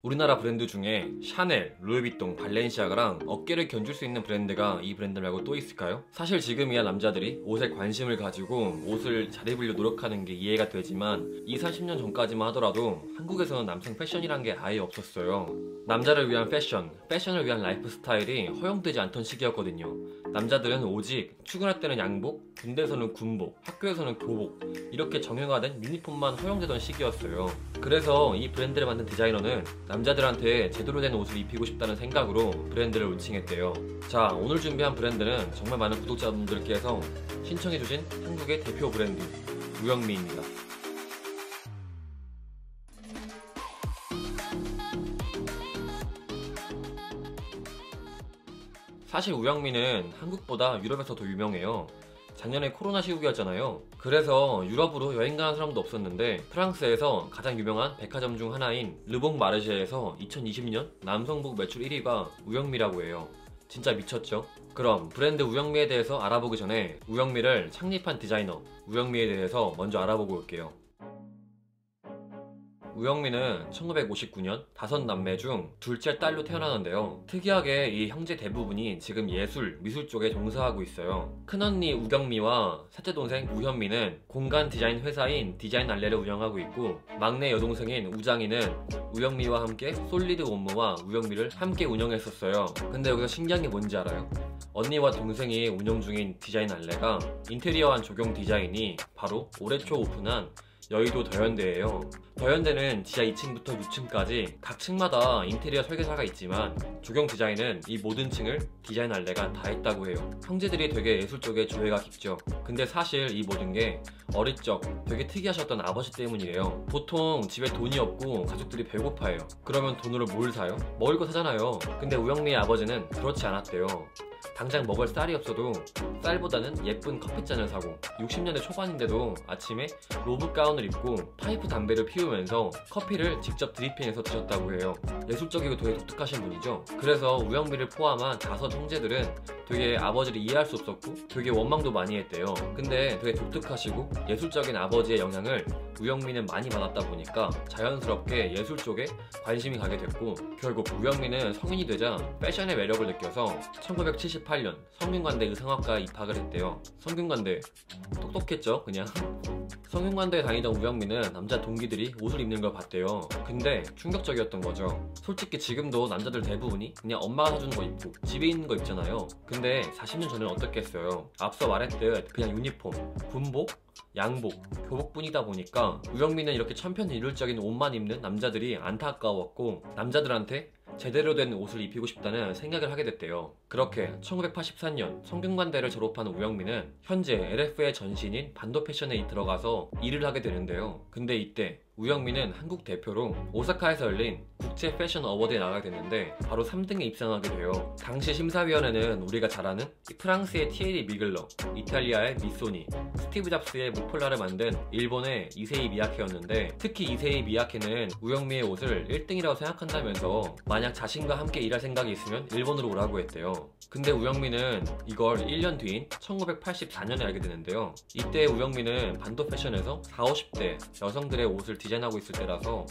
우리나라 브랜드 중에 샤넬, 루이비통, 발렌시아가랑 어깨를 견줄 수 있는 브랜드가 이 브랜드 말고 또 있을까요? 사실 지금이야 남자들이 옷에 관심을 가지고 옷을 잘 입으려 노력하는 게 이해가 되지만 2, 30년 전까지만 하더라도 한국에서는 남성 패션이란 게 아예 없었어요. 남자를 위한 패션, 패션을 위한 라이프 스타일이 허용되지 않던 시기였거든요. 남자들은 오직 출근할 때는 양복, 군대에서는 군복, 학교에서는 교복 이렇게 정형화된 유니폼만 허용되던 시기였어요. 그래서 이 브랜드를 만든 디자이너는 남자들한테 제대로 된 옷을 입히고 싶다는 생각으로 브랜드를 론칭했대요. 자, 오늘 준비한 브랜드는 정말 많은 구독자분들께서 신청해주신 한국의 대표 브랜드 우영미입니다. 사실 우영미는 한국보다 유럽에서 더 유명해요. 작년에 코로나 시국이었잖아요. 그래서 유럽으로 여행 가는 사람도 없었는데 프랑스에서 가장 유명한 백화점 중 하나인 르봉 마르쉐에서 2020년 남성복 매출 1위가 우영미라고 해요. 진짜 미쳤죠? 그럼 브랜드 우영미에 대해서 알아보기 전에 우영미를 창립한 디자이너 우영미에 대해서 먼저 알아보고 올게요. 우영미는 1959년 다섯 남매 중 둘째 딸로 태어나는데요. 특이하게 이 형제 대부분이 지금 예술, 미술 쪽에 종사하고 있어요. 큰언니 우경미와 셋째 동생 우현미는 공간 디자인 회사인 디자인 알레를 운영하고 있고 막내 여동생인 우장이는 우영미와 함께 솔리드 원무와 우영미를 함께 운영했었어요. 근데 여기서 신기한 게 뭔지 알아요? 언니와 동생이 운영 중인 디자인 알레가 인테리어한 조경 디자인이 바로 올해 초 오픈한 여의도 더현대예요. 더현대는 지하 2층부터 6층까지 각 층마다 인테리어 설계사가 있지만 조경 디자인은 이 모든 층을 디자인 알레가 다 했다고 해요. 형제들이 되게 예술 쪽에 조예가 깊죠. 근데 사실 이 모든 게 어릴 적 되게 특이하셨던 아버지 때문이에요. 보통 집에 돈이 없고 가족들이 배고파해요. 그러면 돈으로 뭘 사요? 먹을 거 사잖아요. 근데 우영미의 아버지는 그렇지 않았대요. 당장 먹을 쌀이 없어도 쌀보다는 예쁜 커피잔을 사고 60년대 초반인데도 아침에 로브 가운을 입고 파이프 담배를 피우면서 커피를 직접 드리핑해서 드셨다고 해요. 예술적이고 되게 독특하신 분이죠. 그래서 우영미를 포함한 다섯 형제들은 되게 아버지를 이해할 수 없었고 되게 원망도 많이 했대요. 근데 되게 독특하시고 예술적인 아버지의 영향을 우영미는 많이 받았다 보니까 자연스럽게 예술 쪽에 관심이 가게 됐고 결국 우영미는 성인이 되자 패션의 매력을 느껴서 1978년 성균관대 의상학과에 입학을 했대요. 성균관대 똑똑했죠 그냥 성균관대에 다니던 우영미는 남자 동기들이 옷을 입는 걸 봤대요. 근데 충격적이었던 거죠. 솔직히 지금도 남자들 대부분이 그냥 엄마가 사주는 거 입고 집에 있는 거 입잖아요. 근데 40년 전에는 어떻겠어요? 앞서 말했듯 그냥 유니폼, 군복, 양복, 교복뿐이다 보니까 우영미는 이렇게 천편일률적인 옷만 입는 남자들이 안타까웠고 남자들한테 제대로 된 옷을 입히고 싶다는 생각을 하게 됐대요. 그렇게 1984년 성균관대를 졸업한 우영미는 현재 LF의 전신인 반도 패션에 들어가서 일을 하게 되는데요. 근데 이때 우영미는 한국 대표로 오사카에서 열린 국제 패션 어워드에 나가게 됐는데 바로 3등에 입상하게 돼요. 당시 심사위원회는 우리가 잘 아는 프랑스의 티에리 뮈글러, 이탈리아의 미소니, 스티브 잡스의 목폴라를 만든 일본의 이세이 미야케였는데 특히 이세이 미야케는 우영미의 옷을 1등이라고 생각한다면서 만약 자신과 함께 일할 생각이 있으면 일본으로 오라고 했대요. 근데 우영미는 이걸 1년 뒤인 1984년에 알게 되는데요. 이때 우영미는 반도 패션에서 40, 50대 여성들의 옷을 디자인하고 있을 때라서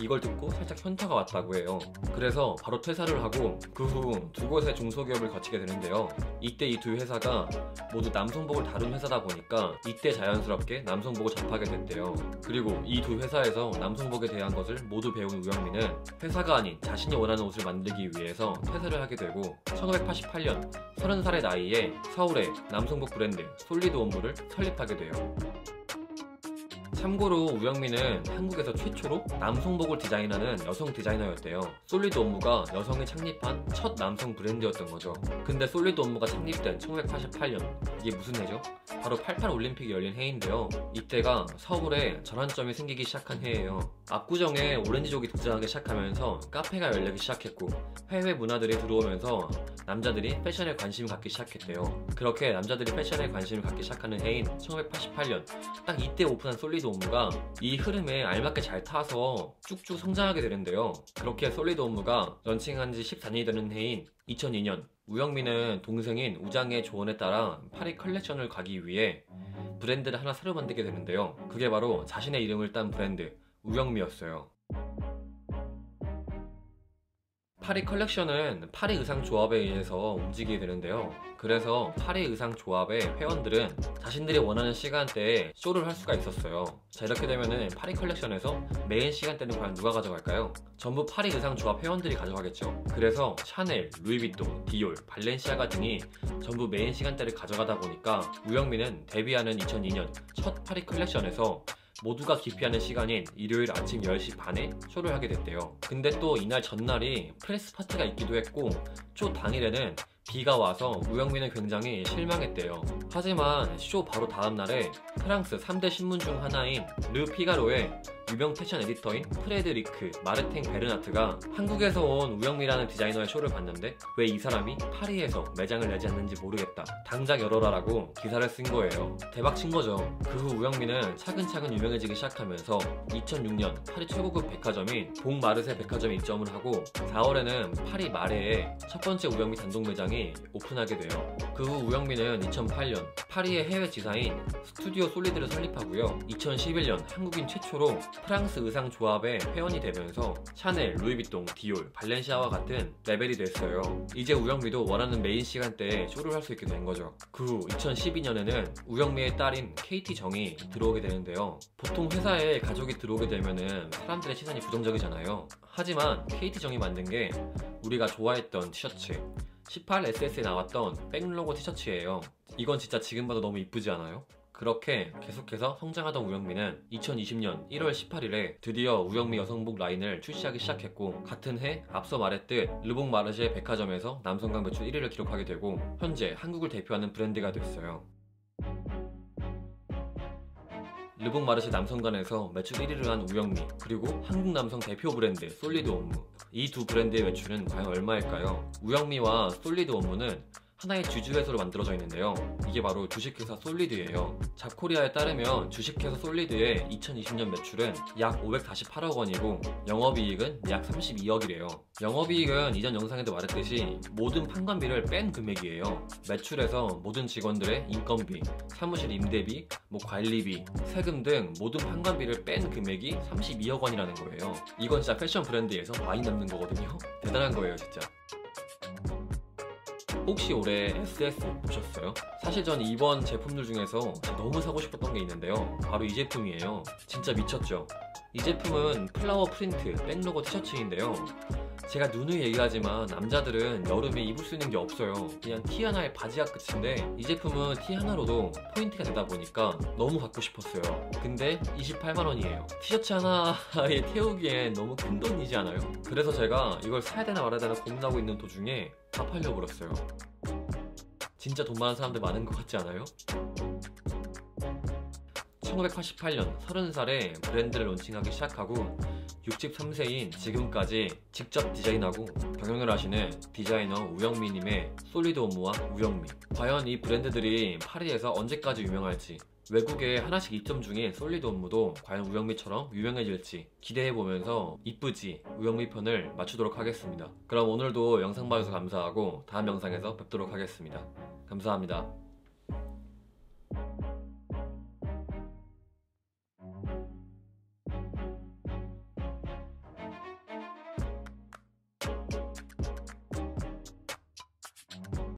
이걸 듣고 살짝 현타가 왔다고 해요. 그래서 바로 퇴사를 하고 그 후 두 곳의 중소기업을 거치게 되는데요. 이때 이 두 회사가 모두 남성복을 다룬 회사다 보니까 이때 자연스럽게 남성복을 접하게 됐대요. 그리고 이 두 회사에서 남성복에 대한 것을 모두 배운 우영미는 회사가 아닌 자신이 원하는 옷을 만들기 위해서 퇴사를 하게 되고 1988년 30살의 나이에 서울의 남성복 브랜드 솔리드 원무를 설립하게 돼요. 참고로 우영미는 한국에서 최초로 남성복을 디자인하는 여성 디자이너였대요. 솔리드 업무가 여성이 창립한 첫 남성 브랜드였던 거죠. 근데 솔리드 옴므가 창립된 1988년 이게 무슨 해죠? 바로 88 올림픽이 열린 해인데요. 이때가 서울에 전환점이 생기기 시작한 해예요. 압구정에 오렌지족이 등장하기 시작하면서 카페가 열리기 시작했고 해외 문화들이 들어오면서 남자들이 패션에 관심을 갖기 시작했대요. 그렇게 남자들이 패션에 관심을 갖기 시작하는 해인 1988년 딱 이때 오픈한 솔리드 옴므가 이 흐름에 알맞게 잘 타서 쭉쭉 성장하게 되는데요. 그렇게 솔리드 옴므가 런칭한 지 14년이 되는 해인 2002년 우영미는 동생인 우장희의 조언에 따라 파리 컬렉션을 가기 위해 브랜드를 하나 새로 만들게 되는데요. 그게 바로 자신의 이름을 딴 브랜드 우영미였어요. 파리 컬렉션은 파리 의상 조합에 의해서 움직이게 되는데요. 그래서 파리 의상 조합의 회원들은 자신들이 원하는 시간대에 쇼를 할 수가 있었어요. 자 이렇게 되면은 파리 컬렉션에서 메인 시간대는 과연 누가 가져갈까요? 전부 파리 의상 조합 회원들이 가져가겠죠. 그래서 샤넬, 루이비통, 디올, 발렌시아가 등이 전부 메인 시간대를 가져가다 보니까 우영미는 데뷔하는 2002년 첫 파리 컬렉션에서 모두가 기피하는 시간인 일요일 아침 10시 반에 쇼를 하게 됐대요. 근데 또 이날 전날이 프레스 파티가 있기도 했고 쇼 당일에는 비가 와서 우영미는 굉장히 실망했대요. 하지만 쇼 바로 다음 날에 프랑스 3대 신문 중 하나인 르 피가로의 유명 패션 에디터인 프레드리크 마르탱 베르나르가 한국에서 온 우영미라는 디자이너의 쇼를 봤는데 왜 이 사람이 파리에서 매장을 내지 않는지 모르겠다. 당장 열어라라고 기사를 쓴 거예요. 대박 친 거죠. 그 후 우영미는 차근차근 유명해지기 시작하면서 2006년 파리 최고급 백화점인 봉 마르셰 백화점에 입점을 하고 4월에는 파리 마레에 첫 번째 우영미 단독 매장이 오픈하게 돼요. 그 후 우영미는 2008년 파리의 해외 지사인 스튜디오 솔리드를 설립하고요. 2011년 한국인 최초로 프랑스 의상 조합의 회원이 되면서 샤넬, 루이비통, 디올, 발렌시아가와 같은 레벨이 됐어요. 이제 우영미도 원하는 메인 시간대에 쇼를 할 수 있게 된 거죠. 그 후 2012년에는 우영미의 딸인 케이티 정이 들어오게 되는데요. 보통 회사에 가족이 들어오게 되면은 사람들의 시선이 부정적이잖아요. 하지만 케이티 정이 만든 게 우리가 좋아했던 티셔츠 18SS에 나왔던 백로고 티셔츠예요. 이건 진짜 지금 봐도 너무 이쁘지 않아요? 그렇게 계속해서 성장하던 우영미는 2020년 1월 18일에 드디어 우영미 여성복 라인을 출시하기 시작했고 같은 해 앞서 말했듯 르봉 마르시의 백화점에서 남성강 매출 1위를 기록하게 되고 현재 한국을 대표하는 브랜드가 됐어요. 르봉 마르시 남성관에서 매출 1위를 한 우영미 그리고 한국 남성 대표 브랜드 솔리드 원무 이 두 브랜드의 매출은 과연 얼마일까요? 우영미와 솔리드 옴므는 하나의 주주회사로 만들어져 있는데요. 이게 바로 주식회사 솔리드예요. 잡코리아에 따르면 주식회사 솔리드의 2020년 매출은 약 548억 원이고 영업이익은 약 32억이래요. 영업이익은 이전 영상에도 말했듯이 모든 판관비를 뺀 금액이에요. 매출에서 모든 직원들의 인건비, 사무실 임대비, 뭐 관리비, 세금 등 모든 판관비를 뺀 금액이 32억 원이라는 거예요. 이건 진짜 패션 브랜드에서 많이 남는 거거든요. 대단한 거예요, 진짜. 혹시 올해 SS 보셨어요? 사실 전 이번 제품들 중에서 너무 사고 싶었던 게 있는데요. 바로 이 제품이에요. 진짜 미쳤죠? 이 제품은 flower 프린트 back 로고 티셔츠인데요. 제가 누누이 얘기하지만 남자들은 여름에 입을 수 있는 게 없어요. 그냥 티 하나에 바지가 끝인데 이 제품은 티 하나로도 포인트가 되다 보니까 너무 갖고 싶었어요. 근데 28만원이에요. 티셔츠 하나에 태우기엔 너무 큰 돈이지 않아요? 그래서 제가 이걸 사야 되나 말아야 되나 고민하고 있는 도중에 다 팔려버렸어요. 진짜 돈 많은 사람들 많은 것 같지 않아요? 1988년 30살에 브랜드를 론칭하기 시작하고 63세인 지금까지 직접 디자인하고 경영을 하시는 디자이너 우영미님의 솔리드 옴므와 우영미. 과연 이 브랜드들이 파리에서 언제까지 유명할지 외국에 하나씩 입점 중인 솔리드 옴므도 과연 우영미처럼 유명해질지 기대해보면서 이쁘지 우영미 편을 마치도록 하겠습니다. 그럼 오늘도 영상 봐주셔서 감사하고 다음 영상에서 뵙도록 하겠습니다. 감사합니다